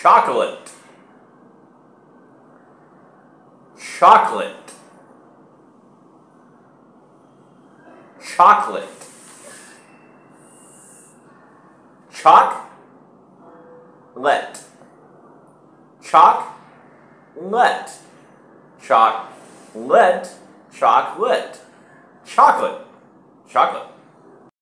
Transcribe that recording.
chocolate. Chocolate. Chocolate. Chalk let chalk let chalk let chocolate. Chocolate. Chocolate.